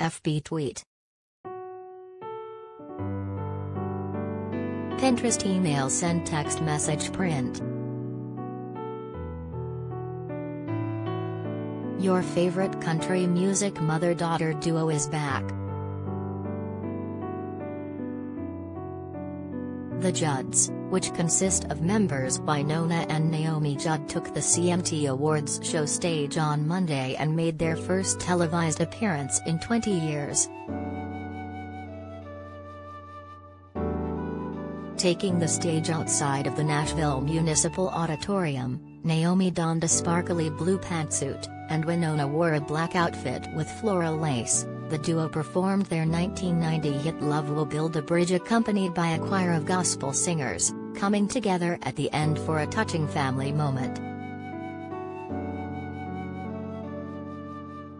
FB tweet. Pinterest email send text message print. Your favorite country music mother-daughter duo is back. The Judds, which consist of members Wynonna and Naomi Judd took the CMT Awards show stage on Monday and made their first televised appearance in 20 years. Taking the stage outside of the Nashville Municipal Auditorium, Naomi donned a sparkly blue pantsuit, and Wynonna wore a black outfit with floral lace. The duo performed their 1990 hit Love Will Build a Bridge accompanied by a choir of gospel singers, coming together at the end for a touching family moment.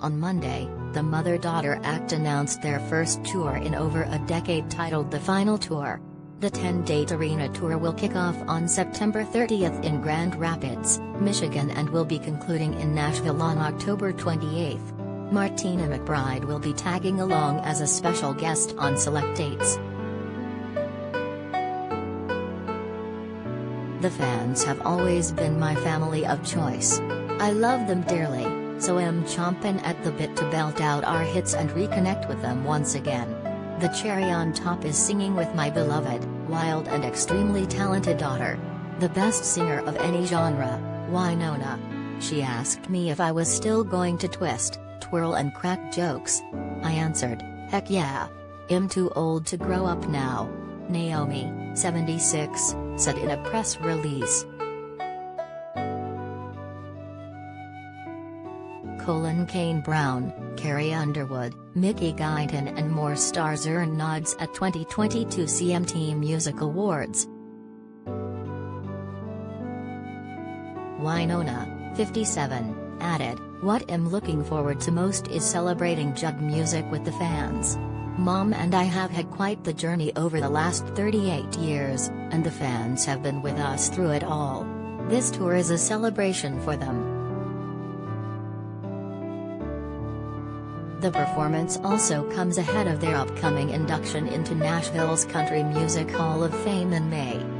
On Monday, the mother-daughter act announced their first tour in over a decade titled The Final Tour. The 10-date arena tour will kick off on September 30th in Grand Rapids, Michigan and will be concluding in Nashville on October 28th. Martina McBride will be tagging along as a special guest on select dates. The fans have always been my family of choice. I love them dearly, so am chomping at the bit to belt out our hits and reconnect with them once again. The cherry on top is singing with my beloved, wild and extremely talented daughter. The best singer of any genre, Wynonna. She asked me if I was still going to twist, twirl and crack jokes. I answered, heck yeah. I'm too old to grow up now. Naomi, 76, said in a press release. Colin Kane Brown, Carrie Underwood, Mickey Guyton and more stars earn nods at 2022 CMT Music Awards. Wynonna, 57, added, What I'm looking forward to most is celebrating Judd music with the fans. Mom and I have had quite the journey over the last 38 years, and the fans have been with us through it all. This tour is a celebration for them. The performance also comes ahead of their upcoming induction into Nashville's Country Music Hall of Fame in May.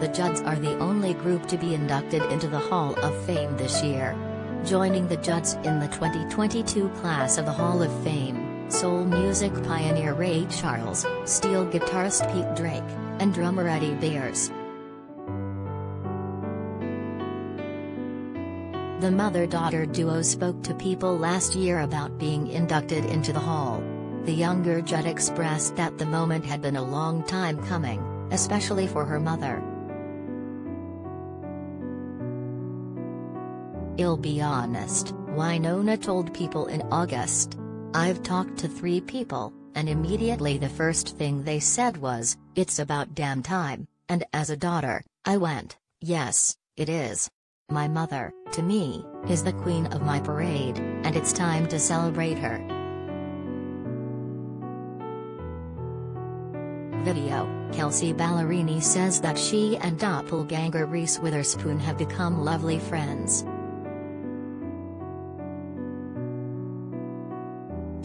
The Judds are the only group to be inducted into the Hall of Fame this year. Joining the Judds in the 2022 class of the Hall of Fame, soul music pioneer Ray Charles, steel guitarist Pete Drake, and drummer Eddie Bayers. The mother-daughter duo spoke to People last year about being inducted into the hall. The younger Judd expressed that the moment had been a long time coming, especially for her mother. I'll be honest, Wynonna told People in August. I've talked to three people, and immediately the first thing they said was, it's about damn time, and as a daughter, I went, yes, it is. My mother, to me, is the queen of my parade, and it's time to celebrate her. Video, Kelsea Ballerini says that she and doppelganger Reese Witherspoon have become lovely friends.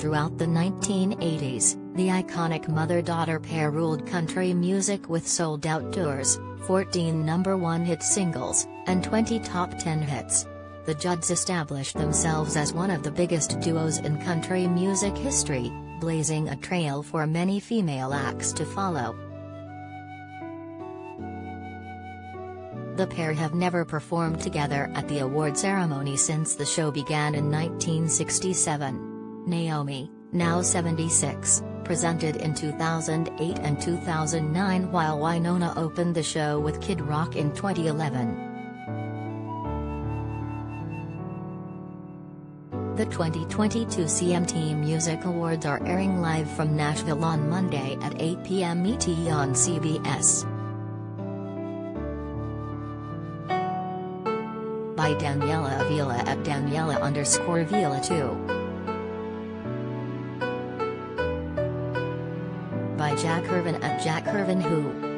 Throughout the 1980s, the iconic mother-daughter pair ruled country music with sold-out tours, 14 number one hit singles, and 20 top 10 hits. The Judds established themselves as one of the biggest duos in country music history, blazing a trail for many female acts to follow. The pair have never performed together at the award ceremony since the show began in 1967. Naomi, now 76, presented in 2008 and 2009 while Wynonna opened the show with Kid Rock in 2011. The 2022 CMT Music Awards are airing live from Nashville on Monday at 8 p.m. ET on CBS. By Daniela Avila at Daniela underscore Avila 2. By Jack Irvin at Jack Irvin Who.